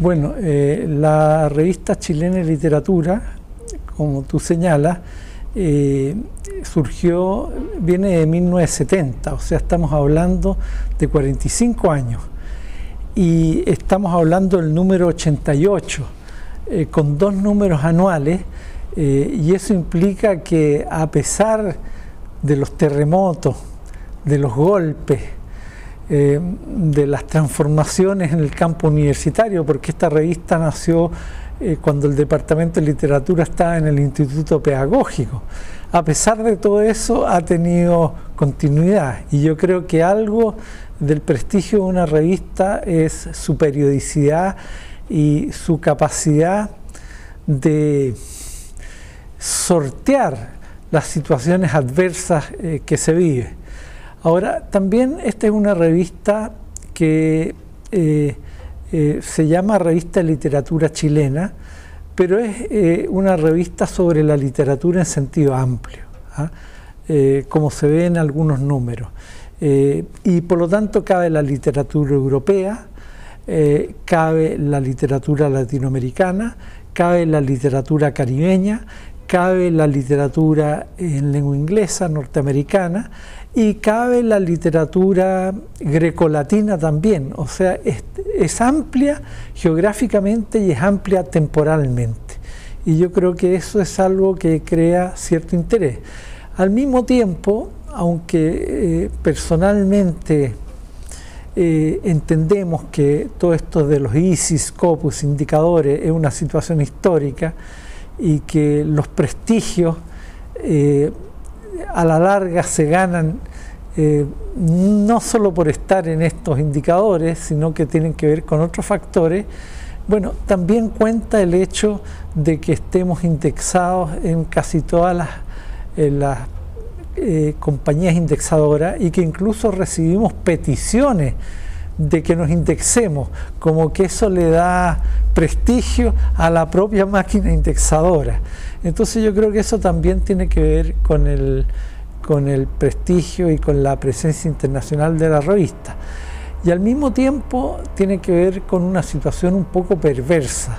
Bueno, eh, la revista chilena de literatura, como tú señalas, eh, surgió, viene de 1970, o sea, estamos hablando de 45 años. Y estamos hablando del número 88, eh, con dos números anuales, y eso implica que a pesar de los terremotos, de los golpes, eh, de las transformaciones en el campo universitario, porque esta revista nació eh, cuando el Departamento de Literatura estaba en el Instituto Pedagógico. A pesar de todo eso, ha tenido continuidad y yo creo que algo del prestigio de una revista es su periodicidad y su capacidad de sortear las situaciones adversas eh, que se vive. Ahora, también esta es una revista que eh, eh, se llama Revista de Literatura Chilena, pero es una revista sobre la literatura en sentido amplio, ¿ah? como se ve en algunos números. y por lo tanto cabe la literatura europea, cabe la literatura latinoamericana, cabe la literatura caribeña, cabe la literatura en lengua inglesa norteamericana y cabe la literatura grecolatina también, o sea, es, amplia geográficamente y es amplia temporalmente. Y yo creo que eso es algo que crea cierto interés. Al mismo tiempo, aunque eh, personalmente eh, entendemos que todo esto de los ISIS, Scopus, indicadores, es una situación histórica, y que los prestigios eh, a la larga se ganan eh, no solo por estar en estos indicadores, sino que tienen que ver con otros factores. Bueno, también cuenta el hecho de que estemos indexados en casi todas las, eh, compañías indexadoras y que incluso recibimos peticiones de que nos indexemos, como que eso le da prestigio a la propia máquina indexadora. Entonces yo creo que eso también tiene que ver con el, con el prestigio y con la presencia internacional de la revista. Y al mismo tiempo tiene que ver con una situación un poco perversa,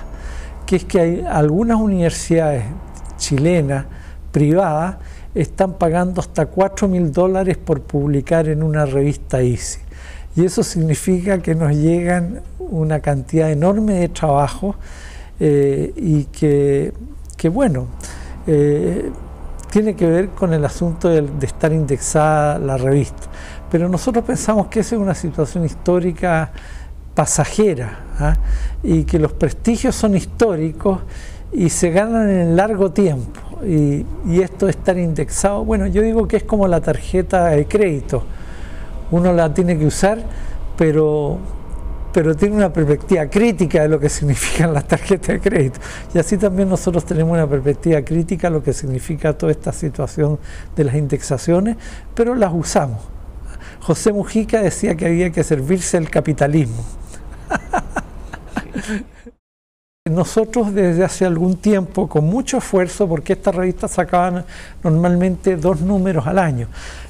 que es que hay algunas universidades chilenas, privadas, están pagando hasta 4 mil dólares por publicar en una revista ICI. Y eso significa que nos llegan una cantidad enorme de trabajo eh, y que, bueno, eh, tiene que ver con el asunto de, estar indexada la revista. Pero nosotros pensamos que esa es una situación histórica pasajera ¿ah? y que los prestigios son históricos y se ganan en largo tiempo. Y, y esto de estar indexado, bueno, yo digo que es como la tarjeta de crédito uno la tiene que usar, pero, pero tiene una perspectiva crítica de lo que significan las tarjetas de crédito. Y así también nosotros tenemos una perspectiva crítica de lo que significa toda esta situación de las indexaciones, pero las usamos. José Mujica decía que había que servirse el capitalismo. Nosotros desde hace algún tiempo, con mucho esfuerzo, porque estas revistas sacaban normalmente dos números al año,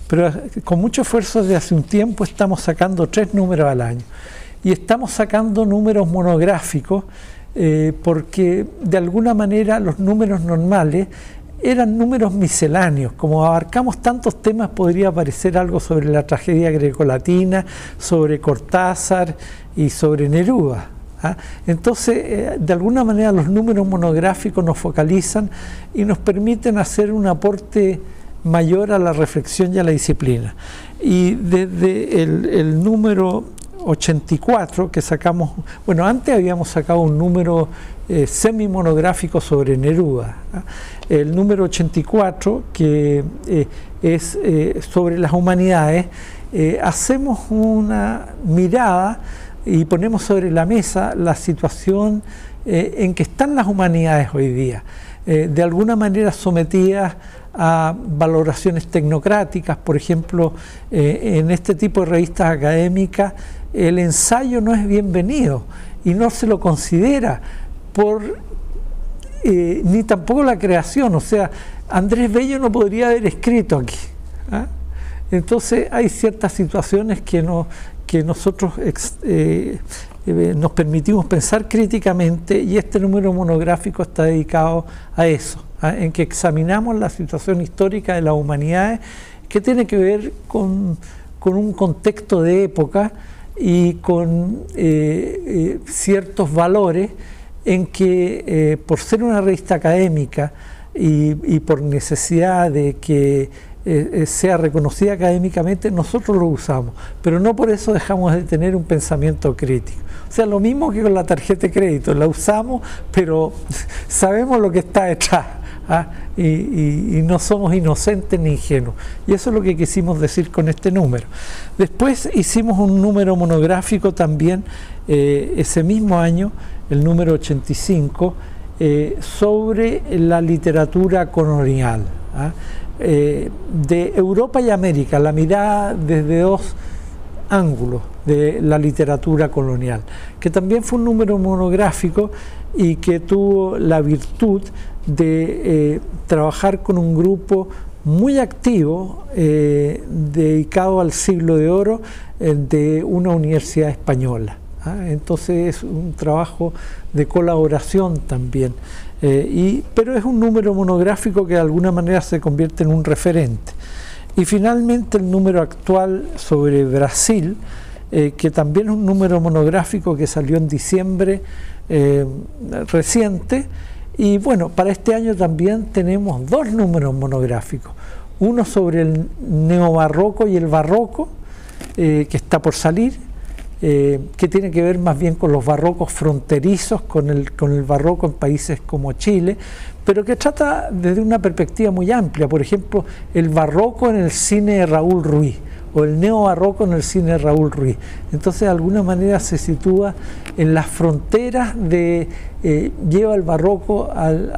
pero con mucho esfuerzo desde hace un tiempo estamos sacando tres números al año. Y estamos sacando números monográficos eh, porque de alguna manera los números normales eran números misceláneos. Como abarcamos tantos temas, podría aparecer algo sobre la tragedia grecolatina, sobre Cortázar y sobre Neruda. ¿Ah? Entonces, eh, de alguna manera los números monográficos nos focalizan y nos permiten hacer un aporte mayor a la reflexión y a la disciplina. Y desde el, número 84 que sacamos, bueno, antes habíamos sacado un número eh, semi-monográfico sobre Neruda, ¿ah? el número 84 que eh, es eh, sobre las humanidades, hacemos una mirada y ponemos sobre la mesa la situación en que están las humanidades hoy día, de alguna manera sometidas a valoraciones tecnocráticas, por ejemplo, eh, en este tipo de revistas académicas el ensayo no es bienvenido y no se lo considera por eh, ni tampoco la creación, o sea, Andrés Bello no podría haber escrito aquí. ¿ah? Entonces hay ciertas situaciones que, no, que nosotros eh, eh, nos permitimos pensar críticamente y este número monográfico está dedicado a eso, en que examinamos la situación histórica de la humanidad que tiene que ver con, un contexto de época y con eh, ciertos valores en que por ser una revista académica y por necesidad de que eh, eh, sea reconocida académicamente, nosotros lo usamos, pero no por eso dejamos de tener un pensamiento crítico. O sea, lo mismo que con la tarjeta de crédito, la usamos, pero sabemos lo que está detrás. ¿ah? Y, no somos inocentes ni ingenuos. Y eso es lo que quisimos decir con este número. Después hicimos un número monográfico también eh, ese mismo año, el número 85, sobre la literatura colonial. ¿ah? Eh, de Europa y América, la mirada desde dos ángulos de la literatura colonial, que también fue un número monográfico y que tuvo la virtud de eh, trabajar con un grupo muy activo eh, dedicado al siglo de oro de una universidad española. ¿Ah? Entonces es un trabajo de colaboración también. Eh, pero es un número monográfico que de alguna manera se convierte en un referente. Y finalmente el número actual sobre Brasil, eh, que también es un número monográfico que salió en diciembre eh, reciente. Y bueno, para este año también tenemos dos números monográficos. Uno sobre el neobarroco y el barroco, que está por salir, eh, que tiene que ver más bien con los barrocos fronterizos, con el, con el barroco en países como Chile, pero que trata desde una perspectiva muy amplia, por ejemplo, el barroco en el cine de Raúl Ruiz o el neobarroco en el cine de Raúl Ruiz. Entonces, de alguna manera se sitúa en las fronteras de, eh, lleva el barroco al,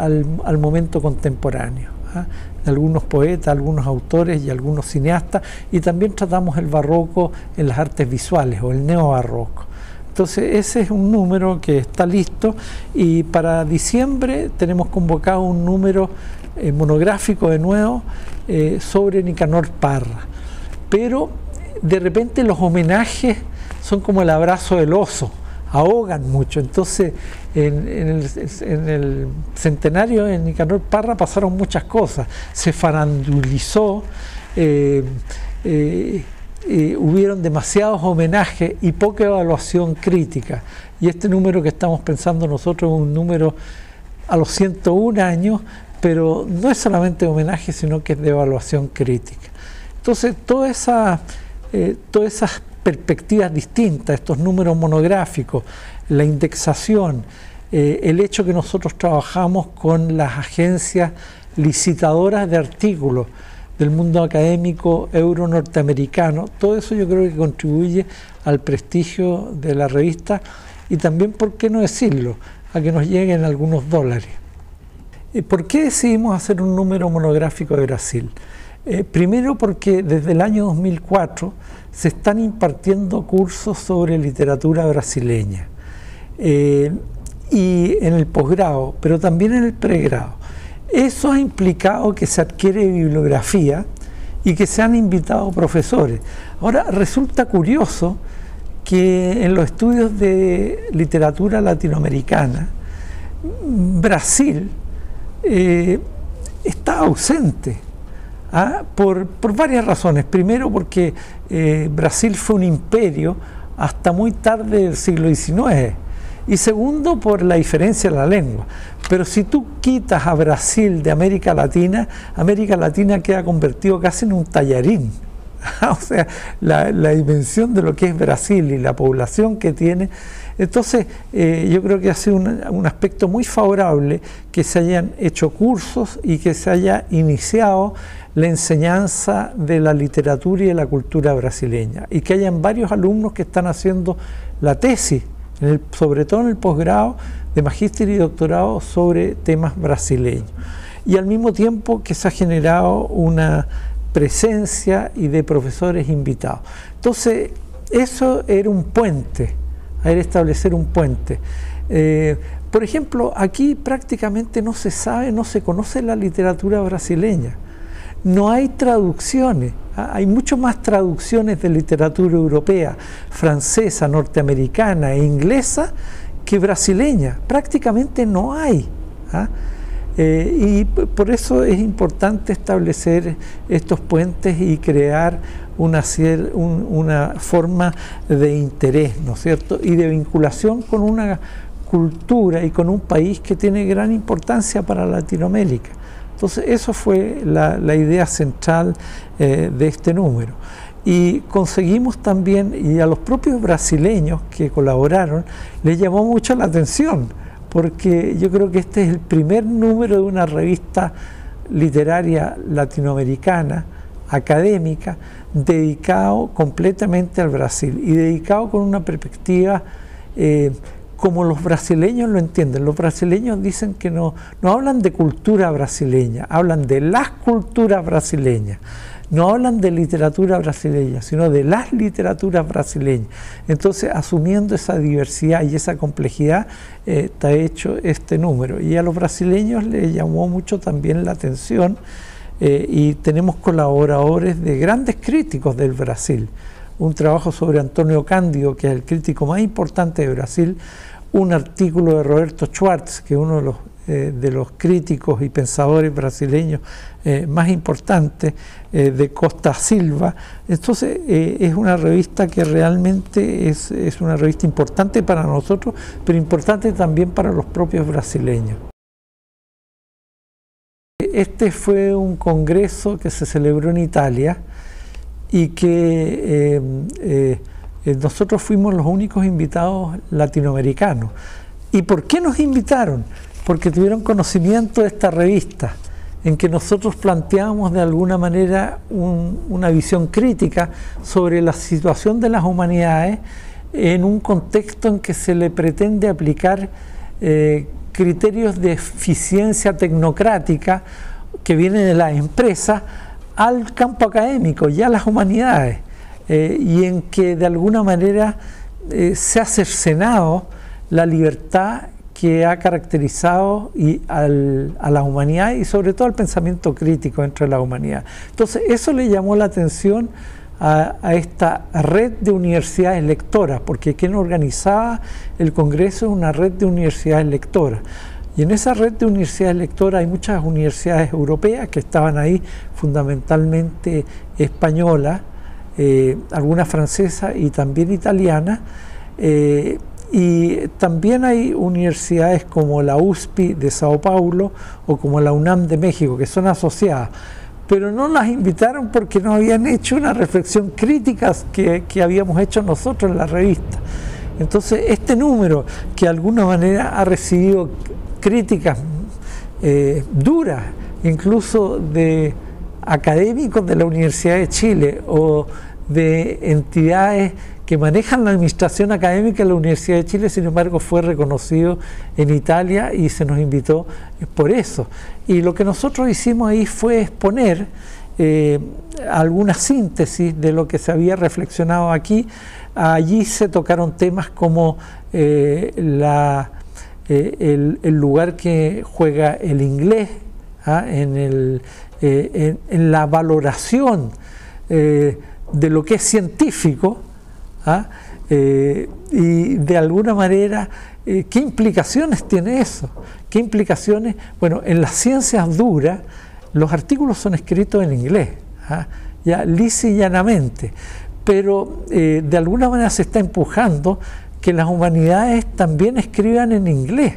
al momento contemporáneo. ¿Ah? algunos poetas, algunos autores y algunos cineastas, y también tratamos el barroco en las artes visuales o el neobarroco. Entonces ese es un número que está listo y para diciembre tenemos convocado un número eh, monográfico de nuevo eh, sobre Nicanor Parra. Pero de repente los homenajes son como el abrazo del oso ahogan mucho. Entonces, en, el, centenario de Nicanor Parra pasaron muchas cosas. Se farandulizó, eh, eh, eh, hubieron demasiados homenajes y poca evaluación crítica. Y este número que estamos pensando nosotros es un número a los 101 años, pero no es solamente homenaje, sino que es de evaluación crítica. Entonces, toda esa, todas esas perspectivas distintas, estos números monográficos, la indexación, eh, el hecho que nosotros trabajamos con las agencias licitadoras de artículos del mundo académico euro-norteamericano, todo eso yo creo que contribuye al prestigio de la revista y también, ¿por qué no decirlo?, a que nos lleguen algunos dólares. ¿Por qué decidimos hacer un número monográfico de Brasil? Eh, primero porque desde el año 2004 se están impartiendo cursos sobre literatura brasileña. Eh, y en el posgrado, pero también en el pregrado. Eso ha implicado que se adquiere bibliografía y que se han invitado profesores. Ahora, resulta curioso que en los estudios de literatura latinoamericana, Brasil eh, está ausente. ¿Ah? por, varias razones. Primero porque eh, Brasil fue un imperio hasta muy tarde del siglo XIX. Y segundo, por la diferencia de la lengua. Pero si tú quitas a Brasil de América Latina, América Latina queda convertido casi en un tallarín. o sea, la, dimensión de lo que es Brasil y la población que tiene. Entonces, eh, yo creo que ha sido un, aspecto muy favorable que se hayan hecho cursos y que se haya iniciado la enseñanza de la literatura y de la cultura brasileña y que hayan varios alumnos que están haciendo la tesis, sobre todo en el posgrado de magíster y doctorado sobre temas brasileños. Y al mismo tiempo que se ha generado una presencia y de profesores invitados. Entonces, eso era un puente, era establecer un puente. Eh, por ejemplo, aquí prácticamente no se sabe, no se conoce la literatura brasileña no hay traducciones. ¿ah? Hay mucho más traducciones de literatura europea, francesa, norteamericana e inglesa que brasileña. Prácticamente no hay. ¿ah? Eh, y por eso es importante establecer estos puentes y crear una, una forma de interés, ¿no es cierto? Y de vinculación con una cultura y con un país que tiene gran importancia para Latinoamérica. Entonces, eso fue la, idea central eh, de este número. Y conseguimos también, y a los propios brasileños que colaboraron, les llamó mucho la atención porque yo creo que este es el primer número de una revista literaria latinoamericana, académica, dedicado completamente al Brasil y dedicado con una perspectiva eh, como los brasileños lo entienden. Los brasileños dicen que no, no hablan de cultura brasileña, hablan de las culturas brasileñas no hablan de literatura brasileña, sino de las literaturas brasileñas. Entonces, asumiendo esa diversidad y esa complejidad, eh, está hecho este número. Y a los brasileños les llamó mucho también la atención eh, y tenemos colaboradores de grandes críticos del Brasil. Un trabajo sobre Antonio Cándido, que es el crítico más importante de Brasil, un artículo de Roberto Schwartz, que es uno de los eh, de los críticos y pensadores brasileños eh, más importantes, eh, de Costa Silva. Entonces es una revista que realmente es, es una revista importante para nosotros, pero importante también para los propios brasileños. Este fue un congreso que se celebró en Italia y que nosotros fuimos los únicos invitados latinoamericanos. ¿Y por qué nos invitaron? porque tuvieron conocimiento de esta revista, en que nosotros planteamos de alguna manera una visión crítica sobre la situación de las humanidades en un contexto en que se le pretende aplicar eh, criterios de eficiencia tecnocrática que vienen de la empresa al campo académico y a las humanidades, eh, y en que de alguna manera eh, se ha cercenado la libertad que ha caracterizado y a la humanidad y sobre todo al pensamiento crítico entre la humanidad. Entonces, eso le llamó la atención a, esta red de universidades lectoras, porque quien organizaba el Congreso es una red de universidades lectoras. Y en esa red de universidades lectoras hay muchas universidades europeas que estaban ahí, fundamentalmente españolas, eh, algunas francesas y también italianas. Eh, y también hay universidades como la USPI de Sao Paulo o como la UNAM de México, que son asociadas, pero no las invitaron porque no habían hecho una reflexión crítica que, habíamos hecho nosotros en la revista. Entonces, este número, que de alguna manera ha recibido críticas eh, duras, incluso de académicos de la Universidad de Chile o de entidades que manejan la administración académica de la Universidad de Chile, sin embargo fue reconocido en Italia y se nos invitó por eso. Y lo que nosotros hicimos ahí fue exponer eh, alguna síntesis de lo que se había reflexionado aquí. Allí se tocaron temas como eh, eh, el, lugar que juega el inglés ¿ah? en, el, en, la valoración de lo que es científico, ¿ah? Eh, y de alguna manera, eh, ¿qué implicaciones tiene eso? ¿Qué implicaciones? Bueno, en las ciencias duras, los artículos son escritos en inglés, ¿ah? ya lisa llanamente, pero eh, de alguna manera se está empujando que las humanidades también escriban en inglés.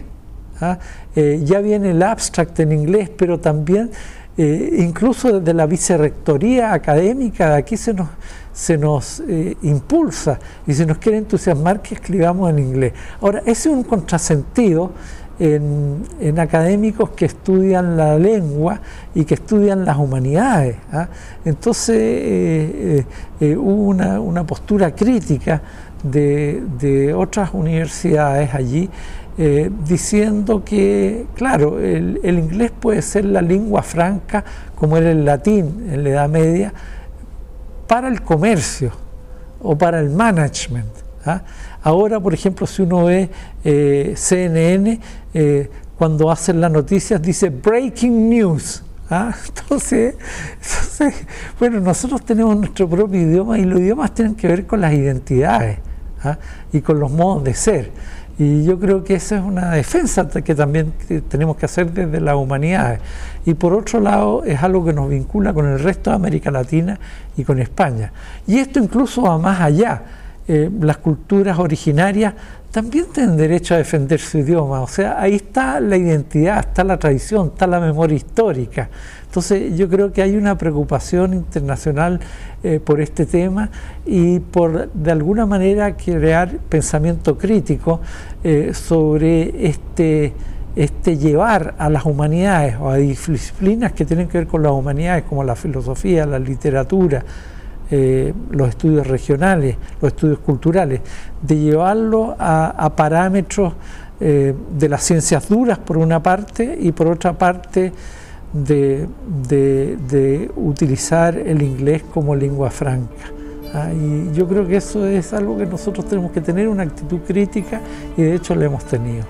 ¿ah? ya viene el abstract en inglés, pero también incluso desde la vicerrectoría académica, de aquí se nos, se nos eh, impulsa y se nos quiere entusiasmar que escribamos en inglés. Ahora, ese es un contrasentido en, académicos que estudian la lengua y que estudian las humanidades. ¿ah? Entonces eh, eh, hubo una, postura crítica de, otras universidades allí diciendo que, claro, el, el inglés puede ser la lengua franca como era el latín en la Edad Media, para el comercio o para el management. ¿ah? Ahora, por ejemplo, si uno ve eh, CNN, eh, cuando hacen las noticias dice breaking news. ¿ah? Entonces, bueno, nosotros tenemos nuestro propio idioma y los idiomas tienen que ver con las identidades ¿ah? y con los modos de ser. Y yo creo que esa es una defensa que también tenemos que hacer desde las humanidades. Y por otro lado, es algo que nos vincula con el resto de América Latina y con España. Y esto incluso va más allá. Eh, las culturas originarias también tienen derecho a defender su idioma. O sea, ahí está la identidad, está la tradición, está la memoria histórica. Entonces yo creo que hay una preocupación internacional eh, por este tema y por de alguna manera crear pensamiento crítico eh, sobre este, este llevar a las humanidades o a disciplinas que tienen que ver con las humanidades como la filosofía, la literatura, eh, los estudios regionales, los estudios culturales, de llevarlo a, parámetros eh, de las ciencias duras por una parte y por otra parte de, utilizar el inglés como lengua franca. Ah, y yo creo que eso es algo que nosotros tenemos que tener, una actitud crítica y de hecho lo hemos tenido.